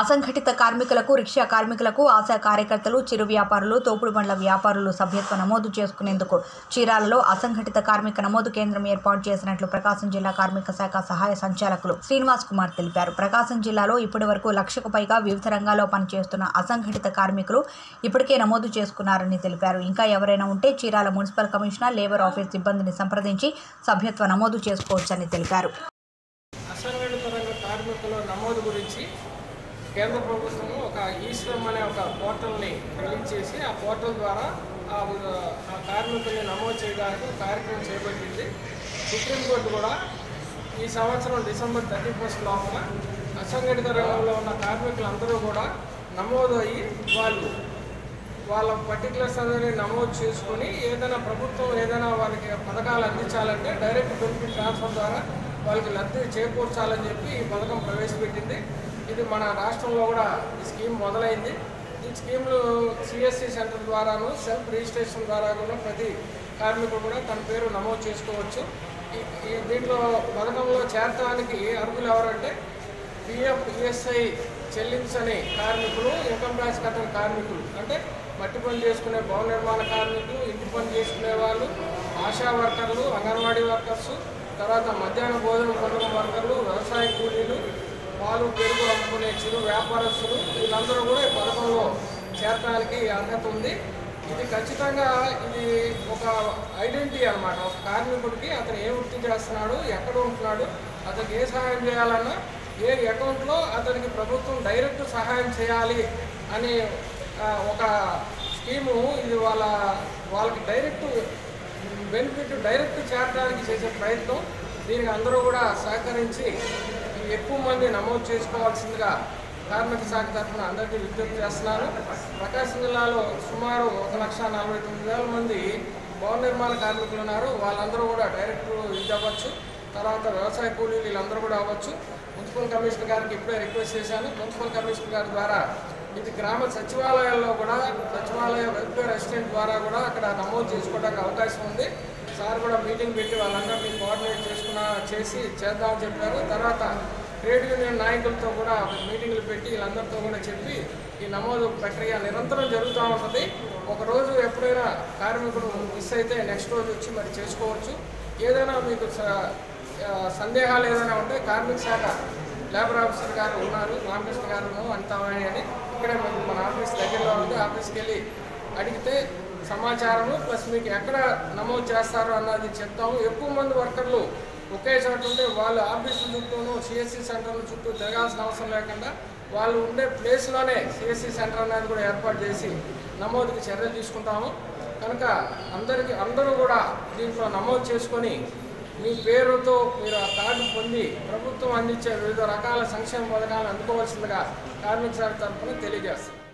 అసంఘటిత కార్మికులకు రిక్షా కార్మికులకు ఆశా కార్యకర్తలు చిరు వ్యాపారులు తోపుడు బండ్ల వ్యాపారులు సభ్యత్వ నమోదు చేసుకునేందుకు చీరాలలో అసంఘటిత కార్మిక నమోదు కేంద్రం ఏర్పాటు చేసినట్లు ప్రకాశం జిల్లా కార్మిక శాఖ సహాయ సంచాలకులు శ్రీనివాస్ కుమార్ తెలిపారు. ప్రకాశం జిల్లాలో ఇప్పటి వరకు లక్షకు పైగా వివిధ రంగాల్లో పనిచేస్తున్న అసంఘటిత కార్మికులు ఇప్పటికే నమోదు చేసుకున్నారని తెలిపారు. ఇంకా ఎవరైనా ఉంటే Chirala municipal commissioner labour office సిబ్బందిని సంప్రదించి సభ్యత్వ నమోదు చేసుకోవచ్చని తెలిపారు. అసంఘటిత రంగ కార్మికుల నమోదు గురించి కేంద్ర ప్రభుత్వం ఒక ఈశ్రమ్ అనే ఒక పోర్టల్ని రిలీజ్ చేసి ఆ పోర్టల్ ద్వారా ఆ ఆ కార్మికుల్ని నమోదు చేయడానికి కార్యక్రమం చేపట్టింది. సుప్రీంకోర్టు కూడా ఈ సంవత్సరం డిసెంబర్ థర్టీ ఫస్ట్ లోపల అసంఘటిత రంగంలో ఉన్న కార్మికులందరూ కూడా నమోదు అయ్యి వాళ్ళు వాళ్ళ పర్టికులర్స్ అనేది నమోదు చేసుకొని ఏదైనా ప్రభుత్వం ఏదైనా వాళ్ళకి పథకాలు అందించాలంటే డైరెక్ట్ బెనిఫిట్ ట్రాన్స్ఫర్ ద్వారా వాళ్ళకి లబ్ధి చేకూర్చాలని చెప్పి ఈ పథకం ప్రవేశపెట్టింది. ఇది మన రాష్ట్రంలో కూడా ఈ స్కీమ్ మొదలైంది. ఈ స్కీమ్లు సిఎస్సి సెంటర్ ద్వారాను సెల్ఫ్ రిజిస్ట్రేషన్ ద్వారా కూడా ప్రతి కార్మికుడు కూడా తన పేరు నమోదు చేసుకోవచ్చు. ఈ- దీంట్లో పథకంలో చేరటానికి అర్హులు ఎవరంటే పిఎఫ్ ఈఎస్ఐ చెల్లించని కార్మికులు ఇన్కమ్ ట్యాక్స్ కట్టని కార్మికులు. అంటే మట్టి పని చేసుకునే భవన నిర్మాణ కార్మికులు ఇంటి పని చేసుకునే వాళ్ళు ఆశా వర్కర్లు అంగన్వాడీ వర్కర్స్ తర్వాత మధ్యాహ్న భోజన పథకం వర్కర్లు వ్యవసాయ కూలీలు పాలు పెరుగు అమ్ముకునే చిరు వ్యాపారస్తులు. వీళ్ళందరూ కూడా ఈ పథకంలో చేరడానికి అర్హత ఉంది. ఇది ఖచ్చితంగా ఇది ఒక ఐడెంటిటీ అనమాట ఒక కార్మికుడికి అతను ఏ వృత్తి చేస్తున్నాడు ఎక్కడ ఉంటున్నాడు అతనికి ఏ సహాయం చేయాలన్నా ఏ అకౌంట్లో అతనికి ప్రభుత్వం డైరెక్ట్ సహాయం చేయాలి అనే ఒక స్కీము ఇది వాళ్ళ వాళ్ళకి డైరెక్ట్ బెనిఫిట్ డైరెక్ట్ చేరడానికి చేసే ప్రయత్నం. దీనికి అందరూ కూడా సహకరించి ఎక్కువ మంది నమోదు చేసుకోవాల్సిందిగా కార్మిక శాఖ తరఫున అందరికీ విజ్ఞప్తి చేస్తున్నాను. ప్రకాశం జిల్లాలో సుమారు ఒక లక్ష నలభై తొమ్మిది వేల మంది భవన నిర్మాణ కార్మికులు ఉన్నారు. వాళ్ళందరూ కూడా డైరెక్ట్ ఇది అవ్వచ్చు. తర్వాత వ్యవసాయ కూలీలు వీళ్ళందరూ కూడా అవ్వచ్చు. మున్సిపల్ కమిషనర్ గారికి ఇప్పుడే రిక్వెస్ట్ చేశాను. మున్సిపల్ కమిషనర్ గారి ద్వారా ఇది గ్రామ సచివాలయాల్లో కూడా సచివాలయ వెల్ఫేర్ అసిస్టెంట్ ద్వారా కూడా అక్కడ నమోదు చేసుకోవడానికి అవకాశం ఉంది. సార్ కూడా మీటింగ్ పెట్టి వాళ్ళందరినీ కోఆర్డినేట్ చేసుకున్న చేసి చేద్దామని చెప్పారు. తర్వాత ట్రేడ్ యూనియన్ నాయకులతో కూడా మీటింగ్లు పెట్టి వీళ్ళందరితో కూడా చెప్పి ఈ నమోదు ప్రక్రియ నిరంతరం జరుగుతూ ఉంటుంది ఒకరోజు ఎప్పుడైనా కార్మికుడు మిస్ అయితే నెక్స్ట్ రోజు వచ్చి మరి చేసుకోవచ్చు. ఏదైనా మీకు సందేహాలు ఏదైనా ఉంటే కార్మిక శాఖ లేబర్ ఆఫీసర్ గారు ఉన్నారు ఆఫీస్ గారు అంతామని అని ఇక్కడే మనకు మన ఆఫీస్ దగ్గరలో ఉంది. ఆఫీస్కి వెళ్ళి అడిగితే సమాచారము ప్లస్ మీకు ఎక్కడ నమోదు చేస్తారు అన్నది చెప్తాము. ఎక్కువ మంది వర్కర్లు ఒకే చోట ఉంటే వాళ్ళు ఆఫీసుల చుట్టూను సిఎస్సి సెంటర్ల చుట్టూ తిరగాల్సిన అవసరం లేకుండా వాళ్ళు ఉండే ప్లేస్లోనే సిఎస్సి సెంటర్ అనేది కూడా ఏర్పాటు చేసి నమోదుకి చర్యలు తీసుకుంటాము. కనుక అందరికీ అందరూ కూడా దీంట్లో నమోదు చేసుకొని మీ పేరుతో మీరు ఆ కార్డు పొంది ప్రభుత్వం అందించే వివిధ రకాల సంక్షేమ పథకాలను అందుకోవాల్సిందిగా కార్మిక శాఖ తరఫున తెలియజేస్తాం